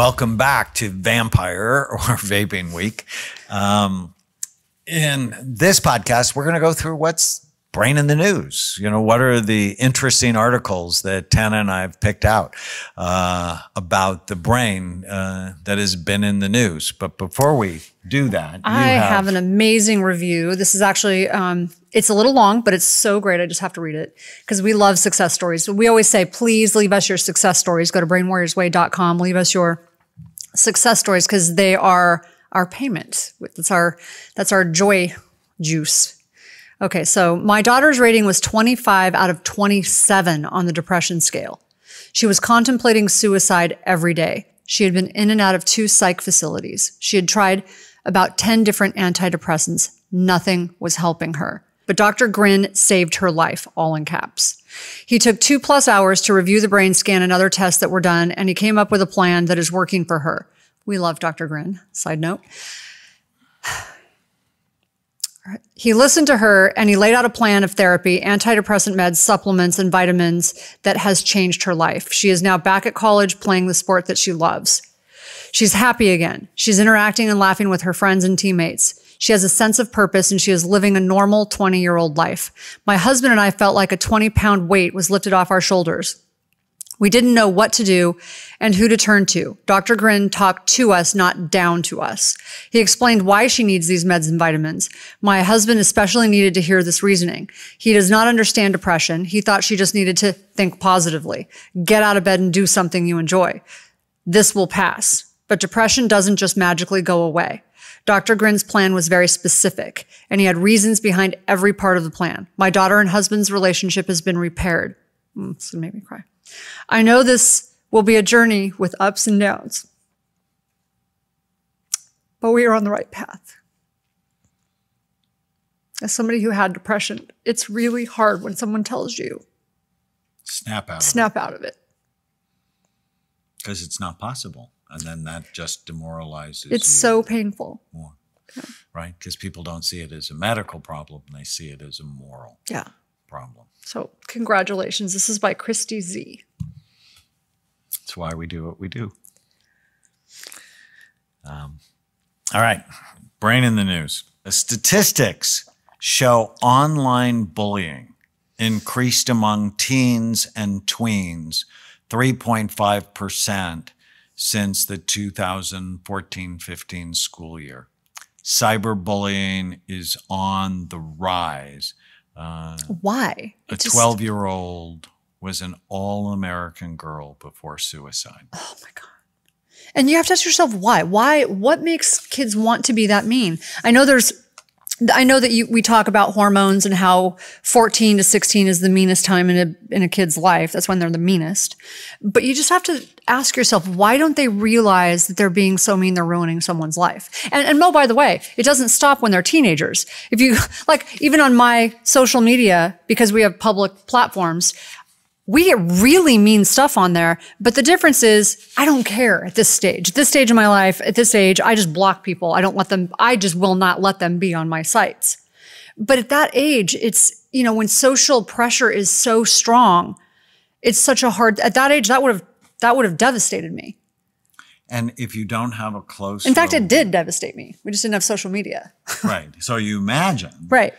welcome back to Vampire or Vaping Week. Um, in this podcast, we're going to go through what's brain in the news. You know, what are the interesting articles that Tana and I have picked out uh, about the brain uh, that has been in the news? But before we do that, I have, have, an amazing review. This is actually, um, it's a little long, but it's so great. I just have to read it because we love success stories. We always say, please leave us your success stories. Go to brainwarriorsway.com, leave us your success stories because they are our payment. That's our, that's our joy juice Okay, so my daughter's rating was 25 out of 27 on the depression scale. She was contemplating suicide every day. She had been in and out of two psych facilities. She had tried about 10 different antidepressants. Nothing was helping her. But Dr. Grin saved her life, all in caps. He took two plus hours to review the brain scan and other tests that were done, and he came up with a plan that is working for her. We love Dr. Grin, side note. He listened to her and he laid out a plan of therapy, antidepressant meds, supplements, and vitamins that has changed her life. She is now back at college playing the sport that she loves. She's happy again. She's interacting and laughing with her friends and teammates. She has a sense of purpose and she is living a normal 20 year old life. My husband and I felt like a 20 pound weight was lifted off our shoulders. We didn't know what to do and who to turn to. Dr. Grin talked to us, not down to us. He explained why she needs these meds and vitamins. My husband especially needed to hear this reasoning. He does not understand depression. He thought she just needed to think positively, get out of bed and do something you enjoy. This will pass. But depression doesn't just magically go away. Dr. Grin's plan was very specific, and he had reasons behind every part of the plan. My daughter and husband's relationship has been repaired. Mm, it's gonna make me cry. I know this will be a journey with ups and downs, but we are on the right path. As somebody who had depression, it's really hard when someone tells you snap out snap out of it because it's not possible and then that just demoralizes it's so painful more okay. right because people don't see it as a medical problem they see it as a moral yeah problem so, congratulations. This is by Christy Z. That's why we do what we do. Um, all right, brain in the news. The statistics show online bullying increased among teens and tweens 3.5% since the 2014 15 school year. Cyberbullying is on the rise uh, Why? A 12 year old was an all American girl before suicide. Oh my God. And you have to ask yourself why? Why? What makes kids want to be that mean? I know there's I know that you, we talk about hormones and how 14 to 16 is the meanest time in a, in a kid's life. That's when they're the meanest. But you just have to ask yourself, why don't they realize that they're being so mean, they're ruining someone's life? And, and Mo, by the way, it doesn't stop when they're teenagers. If you, like, even on my social media, because we have public platforms, we get really mean stuff on there. But the difference is I don't care at this stage. At this stage of my life, at this age, I just block people. I don't let them, I just will not let them be on my sites. But at that age, it's, you know, when social pressure is so strong, it's such a hard, at that age, that would have, that would have devastated me. And if you don't have a close, in fact, it did devastate me. We just didn't have social media. right. So you imagine, right?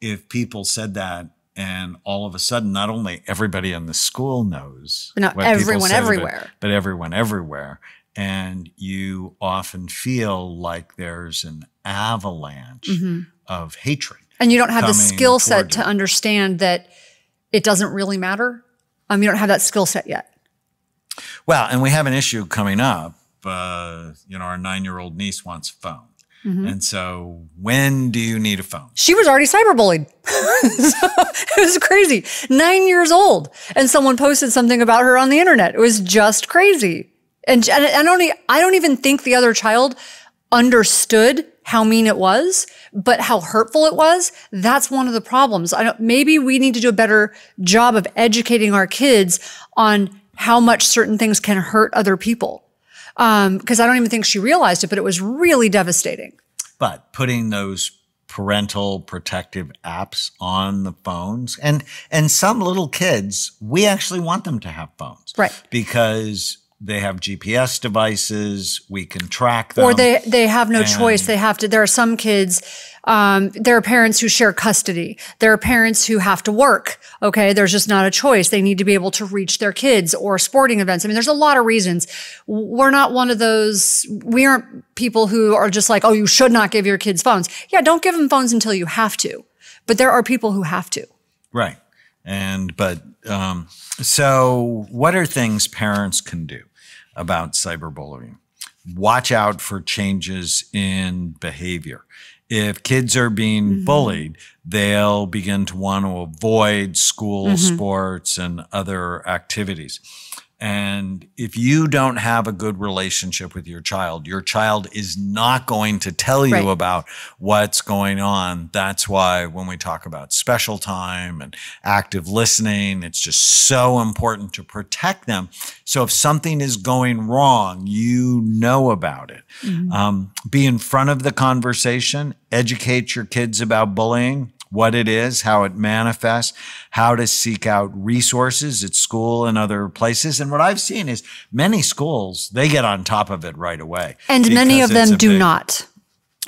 If people said that and all of a sudden not only everybody in the school knows but not everyone everywhere. it, but everyone everywhere and you often feel like there's an avalanche mm-hmm. of hatred and you don't have the skill set to understand that it doesn't really matter? Um, you don't have that skill set yet? Well and we have an issue coming up uh, you know our nine-year-old niece wants a phone Mm-hmm. And so, when do you need a phone? She was already cyberbullied. so, it was crazy. Nine years old. And someone posted something about her on the internet. It was just crazy. And, and I, don't, I don't even think the other child understood how mean it was, but how hurtful it was. That's one of the problems. I don't, maybe we need to do a better job of educating our kids on how much certain things can hurt other people because um, I don't even think she realized it, but it was really devastating. But putting those parental protective apps on the phones and and some little kids we actually want them to have phones right because they have GPS devices. We can track them. or they they have no choice. They have to there are some kids um, there are parents who share custody. There are parents who have to work okay? There's just not a choice. They need to be able to reach their kids or sporting events. I mean there's a lot of reasons. We're not one of those we aren't people who are just like oh you should not give your kids phones. Yeah don't give them phones until you have to. But there are people who have to. Right. And, but, um, so what are things parents can do about cyberbullying? Watch out for changes in behavior. If kids are being mm-hmm. bullied, they'll begin to want to avoid school, mm-hmm. sports, and other activities. And if you don't have a good relationship with your child, your child is not going to tell you Right. about what's going on. That's why when we talk about special time and active listening, it's just so important to protect them. So if something is going wrong, you know about it. Um, be in front of the conversation, educate your kids about bullying what it is, how it manifests, how to seek out resources at school and other places. And what I've seen is many schools, they get on top of it right away. and many of them do big- not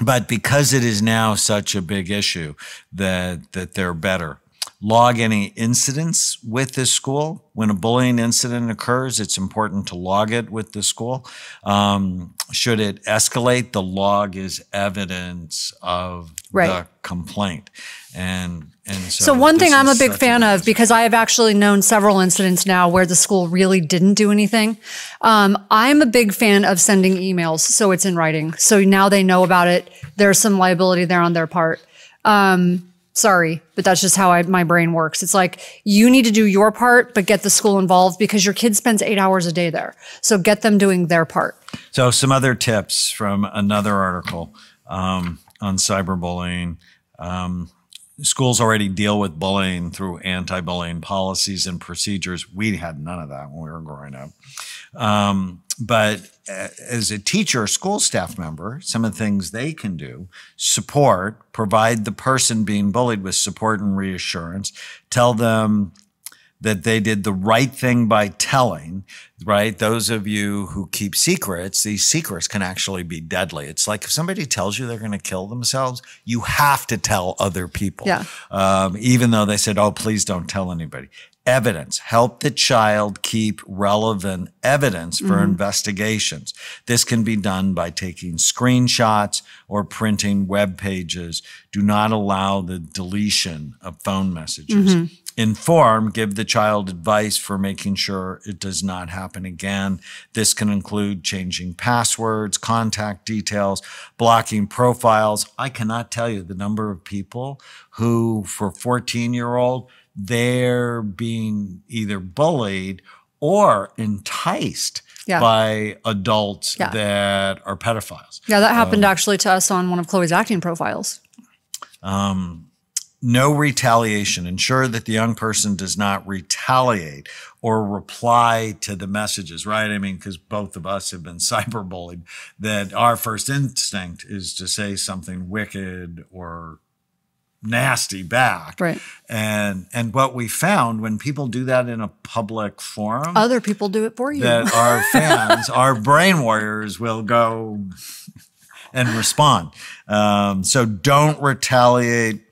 But because it is now such a big issue that that they're better. Log any incidents with this school. When a bullying incident occurs, it's important to log it with the school. Um, should it escalate, the log is evidence of Right. the complaint. And and so, So one thing I'm a big fan of because I have actually known several incidents now where the school really didn't do anything. Um, I'm a big fan of sending emails so it's in writing. So now they know about it. There's some liability there on their part. Um, sorry, but that's just how I, my brain works. It's like you need to do your part, but get the school involved because your kid spends eight hours a day there. So get them doing their part. So, some other tips from another article um, on cyberbullying. Um, schools already deal with bullying through anti bullying policies and procedures. We had none of that when we were growing up. Um, but as a teacher or school staff member, some of the things they can do support, provide the person being bullied with support and reassurance, tell them that they did the right thing by telling, right? Those of you who keep secrets, these secrets can actually be deadly. It's like if somebody tells you they're going to kill themselves, you have to tell other people. Yeah. Um, even though they said, oh, please don't tell anybody. Evidence. Help the child keep relevant evidence for investigations. This can be done by taking screenshots or printing web pages. Do not allow the deletion of phone messages. Inform, give the child advice for making sure it does not happen again. This can include changing passwords, contact details, blocking profiles. I cannot tell you the number of people who, for 14 year old, they're being either bullied or enticed Yeah. by adults Yeah. that are pedophiles. Yeah, that happened uh, actually to us on one of Chloe's acting profiles. Um, no retaliation. Ensure that the young person does not retaliate or reply to the messages, right? I mean, because both of us have been cyberbullied, that our first instinct is to say something wicked or nasty back. Right. And and what we found when people do that in a public forum, Other people do it for you. that our fans, our brain warriors will go and respond. Um, so don't retaliate.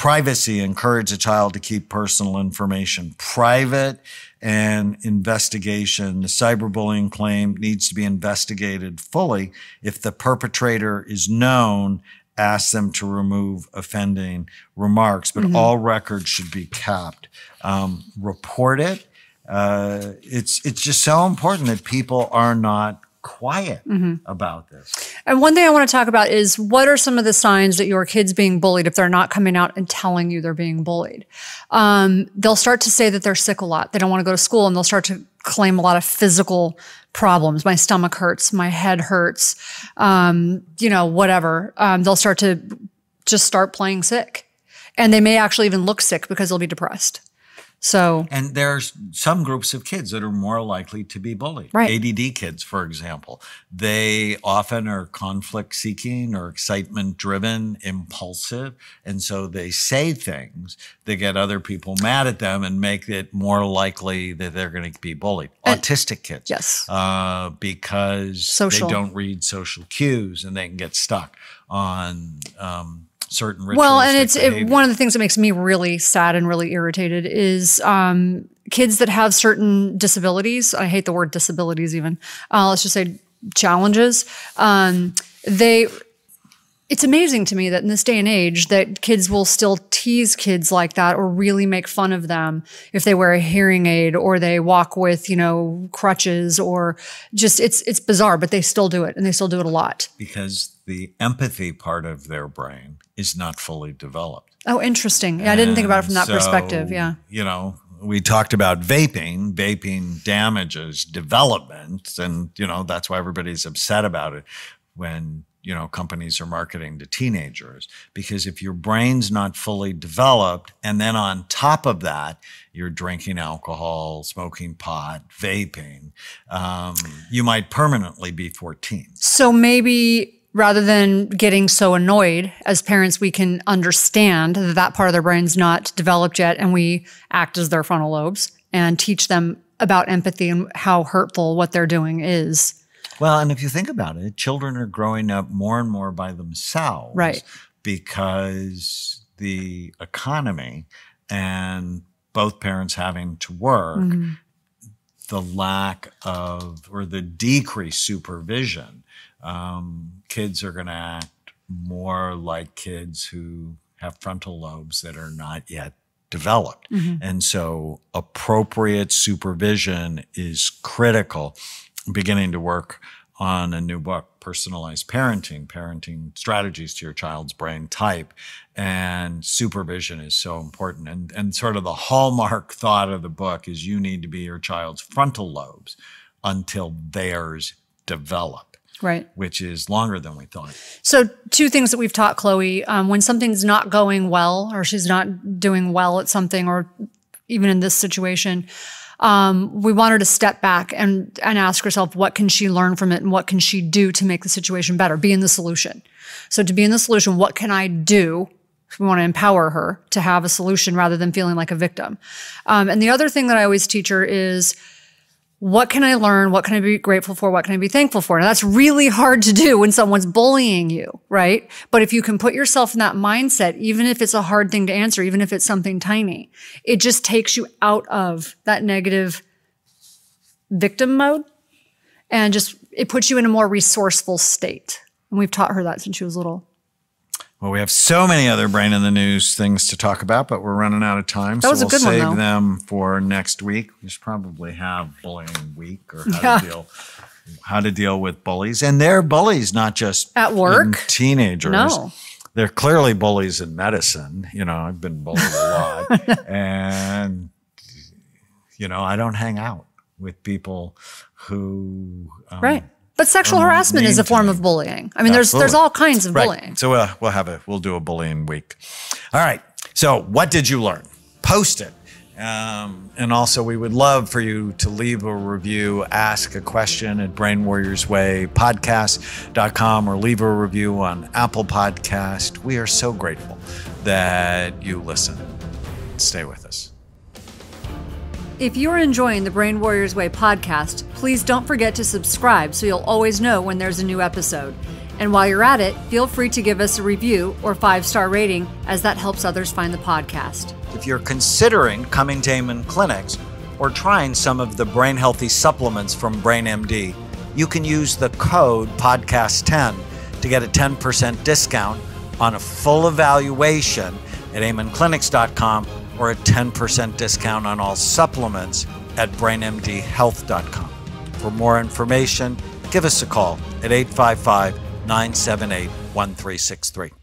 Privacy, encourage a child to keep personal information private and investigation. The cyberbullying claim needs to be investigated fully. If the perpetrator is known, ask them to remove offending remarks, but all records should be kept. Um, report it uh, it's it's just so important that people are not quiet about this. And one thing I want to talk about is what are some of the signs that your kid's being bullied if they're not coming out and telling you they're being bullied? Um, they'll start to say that they're sick a lot. They don't want to go to school and they'll start to claim a lot of physical problems. My stomach hurts, my head hurts, um, you know, whatever. Um, they'll start to just start playing sick. And they may actually even look sick because they'll be depressed. So And there's some groups of kids that are more likely to be bullied. Right. ADD kids, for example, they often are conflict seeking or excitement driven, impulsive. And so they say things that get other people mad at them and make it more likely that they're going to be bullied. Autistic kids. yes. Uh, because Social. they don't read social cues and they can get stuck on um, certain rituals. Well, and it's it, one of the things that makes me really sad and really irritated is um, kids that have certain disabilities. I hate the word disabilities, even. Uh, let's just say challenges. Um, they. It's amazing to me that in this day and age that kids will still tease kids like that or really make fun of them if they wear a hearing aid or they walk with, you know, crutches or just it's it's bizarre, but they still do it and they still do it a lot. because the empathy part of their brain is not fully developed. Oh, interesting. Yeah, I didn't think about it from that So, perspective. Yeah. You know, we talked about vaping. Vaping damages development. And, you know, that's why everybody's upset about it when, you know, companies are marketing to teenagers. Because if your brain's not fully developed, and then on top of that, you're drinking alcohol, smoking pot, vaping, um, you might permanently be 14. So maybe rather than getting so annoyed as parents, we can understand that that part of their brain's not developed yet, and we act as their frontal lobes and teach them about empathy and how hurtful what they're doing is. Well, and if you think about it, children are growing up more and more by themselves. Right. Because the economy and both parents having to work, Mm-hmm. the lack of or the decreased supervision, um, kids are going to act more like kids who have frontal lobes that are not yet developed. And so appropriate supervision is critical. Beginning to work on a new book, Personalized Parenting, Parenting Strategies to Your Child's Brain Type. And supervision is so important. And, and sort of the hallmark thought of the book is you need to be your child's frontal lobes until theirs develop, Right. which is longer than we thought. So, two things that we've taught Chloe um, when something's not going well, or she's not doing well at something, or even in this situation, um, we want her to step back and, and ask herself, what can she learn from it and what can she do to make the situation better? Be in the solution. So, to be in the solution, what can I do? We want to empower her to have a solution rather than feeling like a victim. Um, and the other thing that I always teach her is, what can I learn? What can I be grateful for? What can I be thankful for? Now that's really hard to do when someone's bullying you, right? But if you can put yourself in that mindset, even if it's a hard thing to answer, even if it's something tiny, it just takes you out of that negative victim mode and just it puts you in a more resourceful state. And we've taught her that since she was little. Well, we have so many other brain in the news things to talk about, but we're running out of time. That was so a we'll good one, save though. them for next week. We should probably have bullying week or how Yeah. to deal how to deal with bullies. And they're bullies, not just At work? teenagers. No. They're clearly bullies in medicine. You know, I've been bullied a lot. and you know, I don't hang out with people who um, Right. But sexual harassment is a form of bullying. I mean, there's there's all kinds of Right. bullying. So we'll, we'll have a we'll do a bullying week. All right. So what did you learn? Post it. Um, and also, we would love for you to leave a review, ask a question at Brain Warriors Way podcast.com or leave a review on Apple Podcast. We are so grateful that you listen. Stay with us. If you're enjoying the Brain Warriors Way podcast, please don't forget to subscribe so you'll always know when there's a new episode. And while you're at it, feel free to give us a review or five star rating, as that helps others find the podcast. If you're considering coming to Amen Clinics or trying some of the brain healthy supplements from BrainMD, you can use the code podcast10 to get a 10% discount on a full evaluation at amenclinics.com or a 10% discount on all supplements at brainmdhealth.com. For more information, give us a call at 855 978 1363.